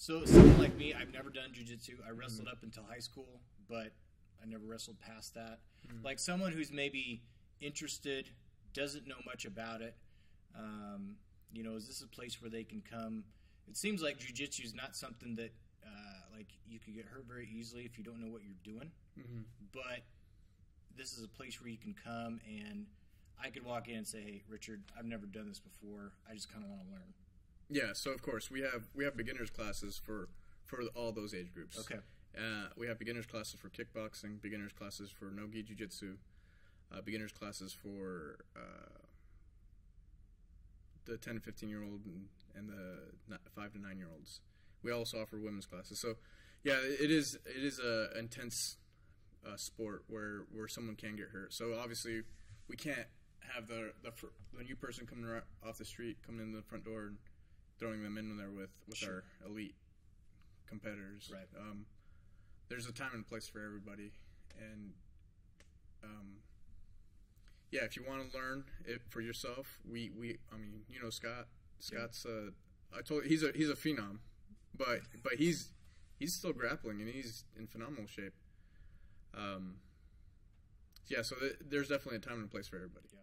So someone like me, I've never done jujitsu. I wrestled Mm-hmm. up until high school, but I never wrestled past that. Mm-hmm. Like someone who's maybe interested, doesn't know much about it. Um, you know, is this a place where they can come? It seems like jujitsu is not something that uh, like you could get hurt very easily if you don't know what you're doing. Mm-hmm. But this is a place where you can come and I could walk in and say, "Hey, Richard, I've never done this before. I just kind of want to learn." Yeah, so of course we have we have beginners classes for for all those age groups. Okay. Uh, we have beginners classes for kickboxing, beginners classes for no gi jujitsu, uh, beginners classes for uh, the 10 to 15 year old and, and the 5 to 9 year olds. We also offer women's classes. So, yeah, it is it is a intense uh, sport where where someone can get hurt. So obviously, we can't have the the, the new person coming off the street coming in the front door and throwing them in there with with Sure. our elite competitors. Right. Um, there's a time and place for everybody, and um, yeah, if you want to learn it for yourself, we we I mean, you know, Scott. Scott's uh, I told he's a he's a phenom, but but he's he's still grappling and he's in phenomenal shape. Um, yeah, so th- there's definitely a time and place for everybody. Yeah.